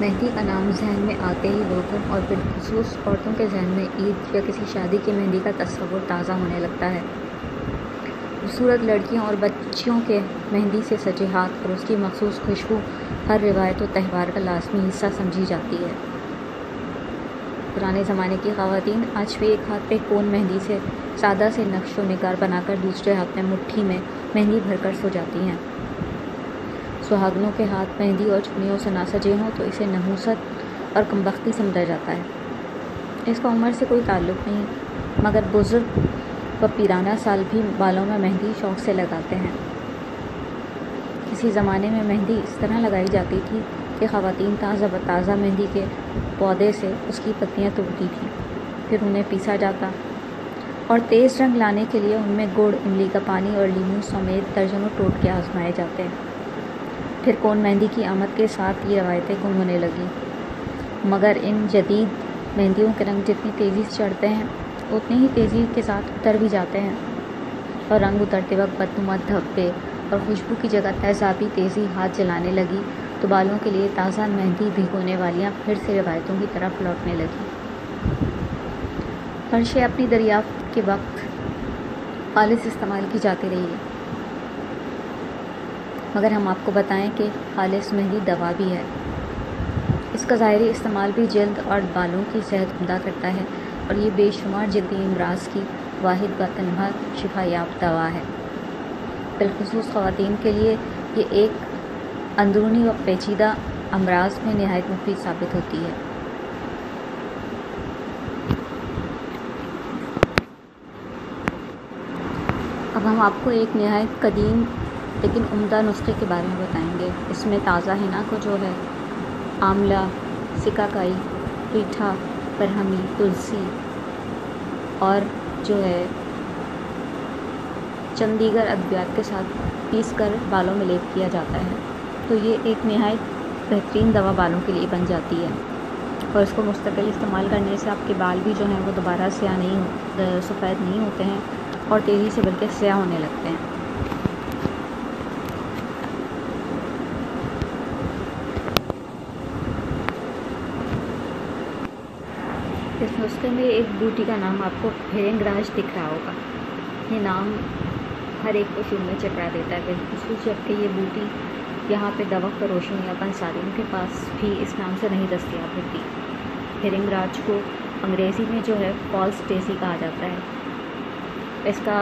मेहंदी का नाम जहन में आते ही लोगों और बिलखसूस औरतों के जहन में ईद या किसी शादी की मेहंदी का तस्वुर ताज़ा होने लगता है। खूबसूरत लड़कियों और बच्चियों के मेहंदी से सजे हाथ और उसकी मखसूस खुशबू हर रिवायत और त्यौहार का लाजमी हिस्सा समझी जाती है। पुराने ज़माने की खातन आज भी एक हाथ पे कोन मेहंदी से, सादा से नक्श व निगार बनाकर दूसरे हाथ में मुट्ठी में मेहंदी भरकर सो जाती हैं। सुहागनों के हाथ मेहंदी और चुनियों से ना सजे हों तो इसे नहूसत और कमबख्ती समझा जाता है। इसका उम्र से कोई ताल्लुक़ नहीं, मगर बुज़ुर्ग व पीराना साल भी बालों में मेहंदी शौक़ से लगाते हैं। किसी ज़माने में मेहंदी इस तरह लगाई जाती थी कि ख़वातीन ताज़ा व ताज़ा मेहंदी के पौधे से उसकी पत्तियाँ तोड़ती थीं, फिर उन्हें पीसा जाता और तेज़ रंग लाने के लिए उनमें गुड़, इमली का पानी और लीमू समेत दर्जनों टोटके आजमाए जाते हैं। फिर कौन मेहंदी की आमद के साथ ये रवायतें गुम होने लगी? मगर इन जदीद मेहंदियों के रंग जितनी तेज़ी से चढ़ते हैं, उतनी ही तेज़ी के साथ उतर भी जाते हैं। और रंग उतरते वक्त बदनुमा धब्बे और खुशबू की जगह तेज़ाबी तेज़ी हाथ जलाने लगी तो बालों के लिए ताज़ा मेहंदी भिगोने वालियाँ फिर से रवायतों की तरफ़ लौटने लगी। फर्शें अपनी दरियाफ्त के वक्त खालिश इस्तेमाल की जाती रही है। मगर हम आपको बताएँ कि खालिश मेहंदी दवा भी है। इसका ज़ाहरी इस्तेमाल भी जल्द और बालों की सेहत उमदा करता है और ये बेशुमार जल्दी अमराज की वाहिद व तनहा शिफायाब दवा है। बिलखसूस ख़वान के लिए ये एक अंदरूनी व पेचीदा अमराज में नहायत मुफीद साबित होती है। अब हम आपको एक नहायत कदीम लेकिन उम्दा नुस्खे के बारे में बताएँगे। इसमें ताज़ा हिना को जो है, आंवला, सिकाकाई, पीठा, बरहमी, तुलसी और जो है, चंडीगढ़ अद्वियात के साथ पीस कर बालों में लेप किया जाता है। तो ये एक नहायत बेहतरीन दवा बालों के लिए बन जाती है। और इसको मुस्तकिल इस्तेमाल करने से आपके बाल भी जो हैं, वो दोबारा स्याह नहीं सफ़ेद नहीं होते हैं और तेज़ी से बल्कि स्याह होने लगते हैं। नुस्खे में एक बूटी का नाम आपको राज दिख रहा होगा। ये नाम हर एक को शुरू में चकरा देता है। बिलखसूस जबकि ये बूटी यहाँ पे दवा फरोशों या पंसारियों के पास भी इस नाम से नहीं दस्तियाब होती। राज को अंग्रेज़ी में जो है फॉल्स डेसी कहा जाता है। इसका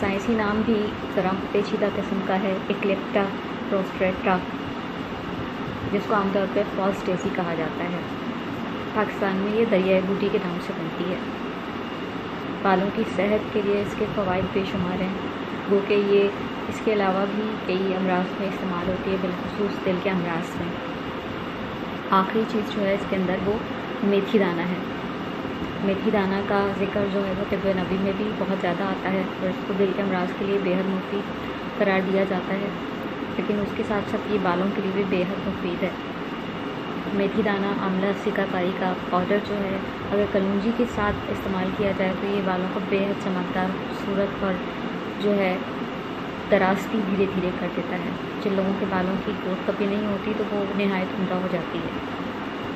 साइंसी नाम भी ज़रा पेचीदा किस्म का है इक्लेप्टा प्रोस्ट्रेटा जिसको आमतौर पर फॉल्स डेसी कहा जाता है। पाकिस्तान में ये दरियाई बूटी के नाम से बनती है। बालों की सेहत के लिए इसके फ़वाद बेशुमार हैं। वो कि ये, इसके अलावा भी कई अमराज में इस्तेमाल होती है, बिलखसूस दिल के अमराज में। आखिरी चीज़ जो है इसके अंदर वो मेथी दाना है। मेथी दाना का ज़िक्र जो है वो तिब नबी में भी बहुत ज़्यादा आता है और इसको दिल के अमराज के लिए बेहद मुफीद करार दिया जाता है। लेकिन उसके साथ साथ ये बालों के लिए भी बेहद मुफीद है। मेथी दाना, आंवला सिकाकारी का पाउडर जो है, अगर कलूंजी के साथ इस्तेमाल किया जाए तो ये बालों को बेहद चमकदार, खूबसूरत और जो है, दराज भी धीरे धीरे कर देता है। जिन लोगों के बालों की ग्रोथ कभी नहीं होती तो वो नहायत उमदा हो जाती है।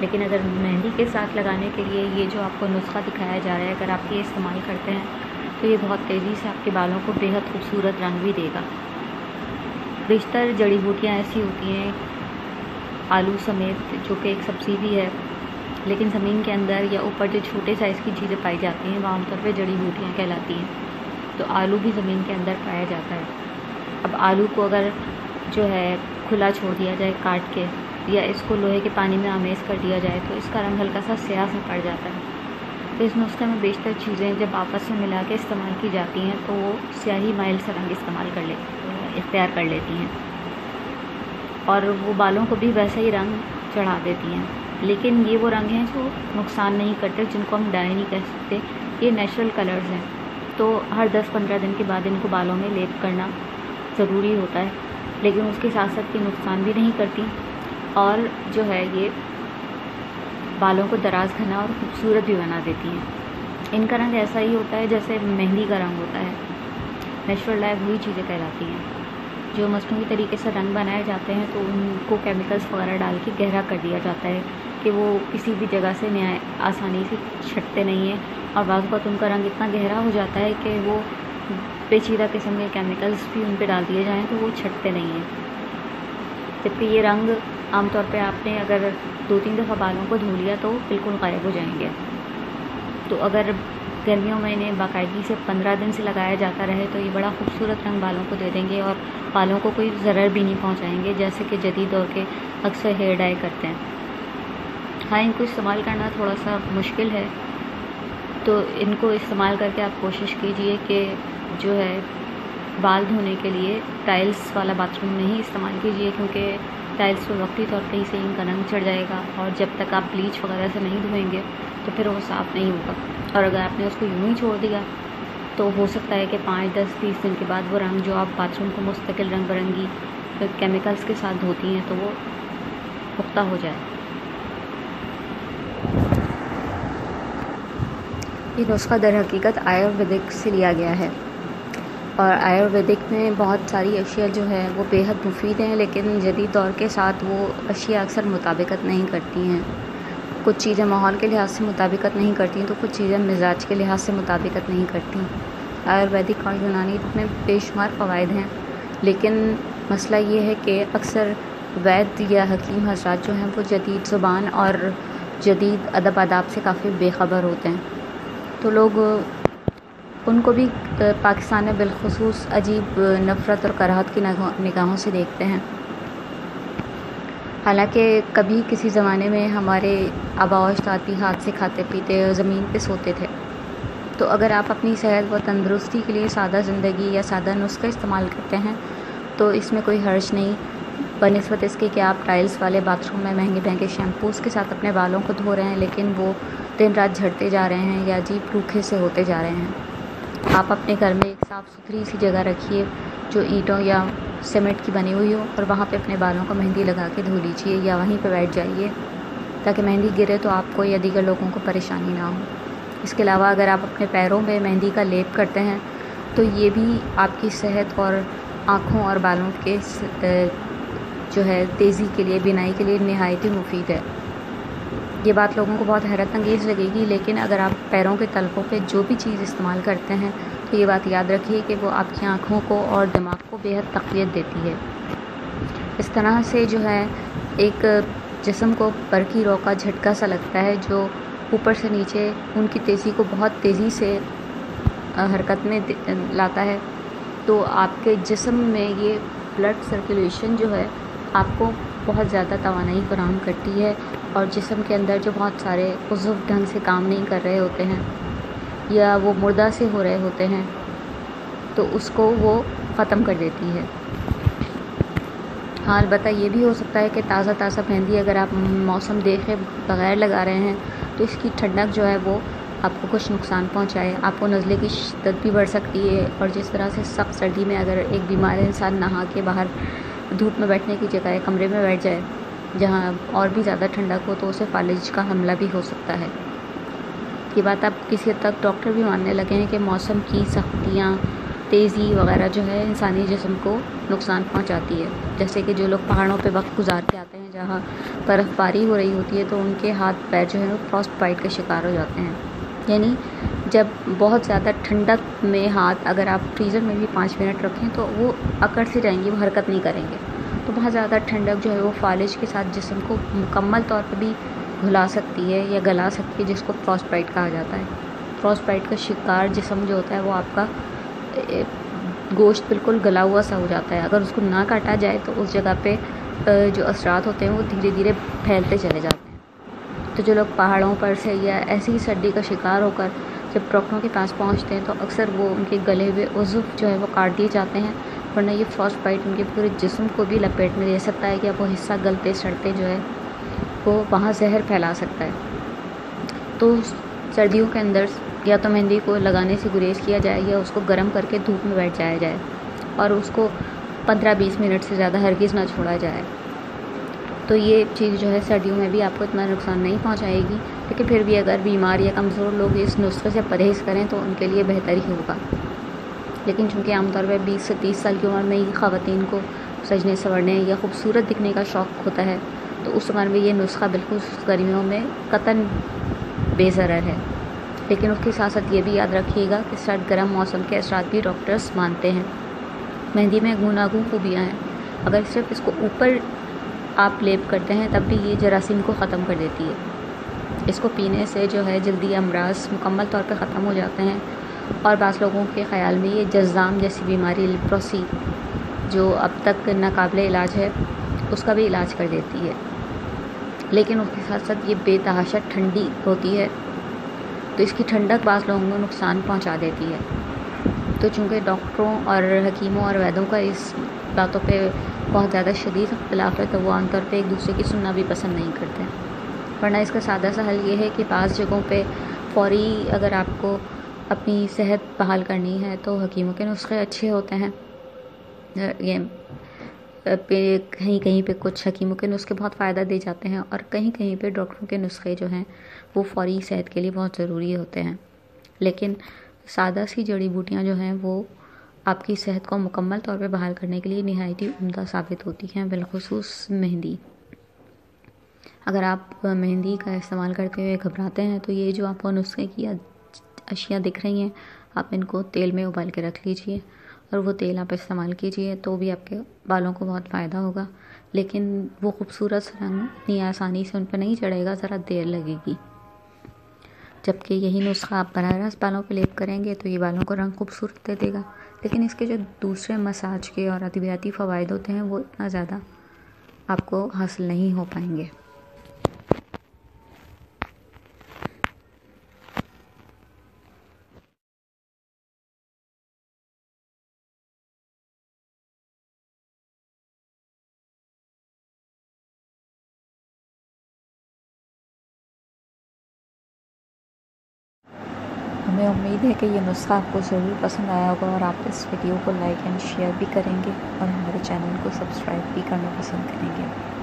लेकिन अगर मेहंदी के साथ लगाने के लिए ये जो आपको नुस्खा दिखाया जा रहा है, अगर आप ये इस्तेमाल करते हैं तो ये बहुत तेज़ी से आपके बालों को बेहद खूबसूरत रंग भी देगा। बेशतर जड़ी बूटियाँ ऐसी होती हैं आलू समेत जो कि एक सब्ज़ी भी है, लेकिन ज़मीन के अंदर या ऊपर जो छोटे साइज़ की चीज़ें पाई जाती हैं वो आमतौर पर जड़ी बूटियाँ कहलाती हैं। तो आलू भी ज़मीन के अंदर पाया जाता है। अब आलू को अगर जो है खुला छोड़ दिया जाए काट के, या इसको लोहे के पानी में आमेज कर दिया जाए तो इसका रंग हल्का सा स्याह सा पड़ जाता है। तो इस नुस्खे में बेशतर चीज़ें जब आपस में मिला के इस्तेमाल की जाती हैं तो वो स्याही माइल सा रंग इस्तेमाल कर ले, इख्तियार कर लेती हैं। और वो बालों को भी वैसा ही रंग चढ़ा देती हैं। लेकिन ये वो रंग हैं जो नुकसान नहीं करते, जिनको हम डाई नहीं कह सकते। ये नेचुरल कलर्स हैं। तो हर 10-15 दिन के बाद इनको बालों में लेप करना ज़रूरी होता है। लेकिन उसके साथ साथ ये नुकसान भी नहीं करती। और जो है ये बालों को दराज घना और खूबसूरत भी बना देती हैं। इनका रंग ऐसा ही होता है जैसे मेहंदी का रंग होता है। नेचुरल लाइफ वही चीज़ें कहलाती हैं। जो मसनू तरीके से रंग बनाए जाते हैं तो उनको केमिकल्स वगैरह डाल के गहरा कर दिया जाता है कि वो किसी भी जगह से न्याय, आसानी से छटते नहीं हैं। और बाज़ बात उनका रंग इतना गहरा हो जाता है कि वो पेचीदा किस्म के केमिकल्स भी उन पर डाल दिए जाएँ तो वो छटते नहीं हैं। जबकि ये रंग आमतौर पर आपने अगर दो तीन दफ़ा बालों को धो लिया तो बिल्कुल गायब हो जाएँगे। तो अगर गर्मियों में इन्हें बाकायदगी से पंद्रह दिन से लगाया जाता रहे तो ये बड़ा खूबसूरत रंग बालों को दे देंगे और बालों को कोई ज़रर भी नहीं पहुंचाएँगे, जैसे कि जदीद दौर के अक्सर हेयर डाई करते हैं। हाँ इनको इस्तेमाल करना थोड़ा सा मुश्किल है तो इनको इस्तेमाल करके आप कोशिश कीजिए कि जो है बाल धोने के लिए टाइल्स वाला बाथरूम नहीं इस्तेमाल कीजिए, क्योंकि टाइल्स पर वक्ती तौर पर ही से इनका रंग चढ़ जाएगा और जब तक आप ब्लीच वगैरह से नहीं धोएँगे तो फिर वो साफ़ नहीं होगा। और अगर आपने उसको यूँ ही छोड़ दिया तो हो सकता है कि पाँच दस बीस दिन के बाद वो रंग जो आप बाथरूम को मुस्तकिल रंग बिरंगी केमिकल्स के साथ धोती हैं तो वो पुख्ता हो जाए। ये नुस्खा दर हकीकत आयुर्वेदिक से लिया गया है। और आयुर्वेदिक में बहुत सारी अशिया जो है, वो बेहद मुफीद हैं, लेकिन जदीद दौर के साथ वो अशिया अक्सर मुताबिकत नहीं करती हैं। कुछ चीज़ें माहौल के लिहाज से मुताबिकत नहीं करती तो कुछ चीज़ें मिजाज के लिहाज से मुताबिकत नहीं करती आयुर्वेदिक और यूनानी में बेशुमार फ़वाद हैं, लेकिन मसला ये है कि अक्सर वैद या हकीम हजरात जो हैं, वो जदीद ज़ुबान और जदीद अदब आदाब से काफ़ी बेखबर होते हैं। तो लोग उनको भी पाकिस्तान में बिलखसूस अजीब नफ़रत और कराहत की निगाहों से देखते हैं। हालाँकि कभी किसी ज़माने में हमारे आबा अजदाद हाथ से खाते पीते ज़मीन पे सोते थे। तो अगर आप अपनी सेहत व तंदरुस्ती के लिए सादा ज़िंदगी या सादा नुस्खा इस्तेमाल करते हैं तो इसमें कोई हर्ज नहीं। बनस्बत इसके कि आप टाइल्स वाले बाथरूम में महँगे महँगे शैम्पूज़ के साथ अपने बालों को धो रहे हैं, लेकिन वो दिन रात झड़ते जा रहे हैं या अजीब रूखे से होते जा रहे हैं। आप अपने घर में एक साफ़ सुथरी सी जगह रखिए, जो ईंटों या सीमेंट की बनी हुई हो, और वहाँ पे अपने बालों को मेहंदी लगा के धो लीजिए या वहीं पे बैठ जाइए, ताकि मेहंदी गिरे तो आपको या दीगर लोगों को परेशानी ना हो। इसके अलावा अगर आप अपने पैरों में मेहंदी का लेप करते हैं तो ये भी आपकी सेहत और आँखों और बालों के जो है, तेज़ी के लिए, बिनाई के लिए नहायत ही मुफीद है। ये बात लोगों को बहुत हैरत अंगेज़ लगेगी, लेकिन अगर आप पैरों के तलकों पे जो भी चीज़ इस्तेमाल करते हैं तो ये बात याद रखिए कि वो आपकी आँखों को और दिमाग को बेहद तकवीत देती है। इस तरह से जो है, एक जिसम को बरकी रो का झटका सा लगता है, जो ऊपर से नीचे उनकी तेज़ी को बहुत तेज़ी से हरकत में लाता है। तो आपके जिसम में ये ब्लड सर्कुलेशन जो है, आपको बहुत ज़्यादा तोानाई फराम करती है और जिसम के अंदर जो बहुत सारे उज़ुव ढंग से काम नहीं कर रहे होते हैं या वो मुर्दा से हो रहे होते हैं तो उसको वो ख़त्म कर देती है। हाँ अलबत् ये भी हो सकता है कि ताज़ा ताज़ा मेहंदी अगर आप मौसम देखे बग़ैर लगा रहे हैं तो इसकी ठंडक जो है वो आपको कुछ नुकसान पहुँचाए। आपको नज़ले की शिद्दत भी बढ़ सकती है और जिस तरह से सख्त सर्दी में अगर एक बीमार इंसान नहा के बाहर धूप में बैठने की जगह कमरे में बैठ जाए, जहाँ और भी ज़्यादा ठंडक हो तो उसे फालिज का हमला भी हो सकता है। ये बात आप किसी हद तक डॉक्टर भी मानने लगे हैं कि मौसम की सख्तियाँ, तेज़ी वगैरह जो है इंसानी जिसम को नुकसान पहुंचाती है। जैसे कि जो लोग पहाड़ों पे वक्त गुजार के आते हैं, जहाँ बर्फ़बारी हो रही होती है तो उनके हाथ पैर जो है वो फ्रॉस्ट बाइट का शिकार हो जाते हैं। यानी जब बहुत ज़्यादा ठंडक में हाथ अगर आप फ्रीज़र में भी पाँच मिनट रखें तो वो अकड़ से जाएँगे, वो हरकत नहीं करेंगे। तो बहुत ज़्यादा ठंडक जो है वो फालिज के साथ जिसम को मुकम्मल तौर पर भी घुला सकती है या गला सकती है, जिसको फ्रॉस्टबाइट कहा जाता है। फ्रॉस्टबाइट का शिकार जिसम जो होता है, वो आपका गोश्त बिल्कुल गला हुआ सा हो जाता है। अगर उसको ना काटा जाए तो उस जगह पे जो असरात होते हैं, वो धीरे धीरे फैलते चले जाते हैं। तो जो लोग पहाड़ों पर से या ऐसी सर्दी का शिकार होकर जब डॉक्टरों के पास पहुँचते हैं तो अक्सर वो उनके गले हुए उज़ुफ़ जो है वो काट दिए जाते हैं, वरना ये फ्रॉस्ट बाइट उनके पूरे जिस्म को भी लपेट में दे सकता है कि अब वो हिस्सा गलते सड़ते जो है, वो वहाँ जहर फैला सकता है। तो सर्दियों के अंदर या तो मेहंदी को लगाने से गुरेज किया जाए या उसको गर्म करके धूप में बैठ जाया जाए और उसको पंद्रह बीस मिनट से ज़्यादा हरगिज़ ना छोड़ा जाए। तो ये चीज़ जो है सर्दियों में भी आपको इतना नुकसान नहीं पहुंचाएगी। लेकिन फिर भी अगर बीमार या कमज़ोर लोग इस नुस्खे से परहेज़ करें तो उनके लिए बेहतर ही होगा। लेकिन चूँकि आमतौर पर बीस से तीस साल की उम्र में ही ख़वान को सजने, संवरने या खूबसूरत दिखने का शौक़ होता है तो उस उम्र में ये नुस्खा बिल्कुल गर्मियों में कतन बेज़रर है। लेकिन उसके साथ साथ ये भी याद रखिएगा कि सर्द गर्म मौसम के असरात भी डॉक्टर्स मानते हैं। मेहंदी में गुनागुन खूबियाँ हैं। अगर सिर्फ़ इसको ऊपर आप लेप करते हैं, तब भी ये जरासीम को ख़त्म कर देती है। इसको पीने से जो है, जल्दी अमराज मुकम्मल तौर पर ख़त्म हो जाते हैं। और बाज़ लोगों के ख़्याल में ये जज़ाम जैसी बीमारी लिप्रोसी जो अब तक नाकबिल इलाज है, उसका भी इलाज कर देती है। लेकिन उसके साथ साथ ये बेतहाशा ठंडी होती है तो इसकी ठंडक बास लोगों को नुकसान पहुँचा देती है। तो चूँकि डॉक्टरों और हकीमों और वैदों का इस बातों पे बहुत ज़्यादा शदीद अख्तिलाफ़ है तो वो आमतौर पे एक दूसरे की सुनना भी पसंद नहीं करते। वरना इसका सादा सा हल ये है कि पास जगहों पे फौरी अगर आपको अपनी सेहत बहाल करनी है तो हकीमों के नुस्खे अच्छे होते हैं। ये पे कहीं कहीं पे कुछ हकीमों के नुस्खे बहुत फ़ायदा दे जाते हैं, और कहीं कहीं पे डॉक्टरों के नुस्खे जो हैं, वो फौरी सेहत के लिए बहुत ज़रूरी होते हैं। लेकिन सादा सी जड़ी बूटियाँ जो हैं, वो आपकी सेहत को मुकम्मल तौर पर बहाल करने के लिए नहायत ही उम्दा साबित होती हैं, बिलखसूस मेहंदी। अगर आप मेहंदी का इस्तेमाल करते हुए घबराते हैं तो ये जो आपको नुस्खे की अशिया दिख रही हैं, आप इनको तेल में उबाल के रख लीजिए और वो तेल आप इस्तेमाल कीजिए तो भी आपके बालों को बहुत फ़ायदा होगा। लेकिन वो खूबसूरत रंग इतनी आसानी से उन पर नहीं चढ़ेगा, ज़रा देर लगेगी। जबकि यही नुस्खा आप बरह रास्त बालों पर लेप करेंगे तो ये बालों को रंग खूबसूरत दे देगा। लेकिन इसके जो दूसरे मसाज के और अद्वियाती फ़वाद होते हैं, वो इतना ज़्यादा आपको हासिल नहीं हो पाएँगे। हमें उम्मीद है कि ये नुस्खा आपको ज़रूर पसंद आया होगा और आप इस वीडियो को लाइक एंड शेयर भी करेंगे और हमारे चैनल को सब्सक्राइब भी करना पसंद करेंगे।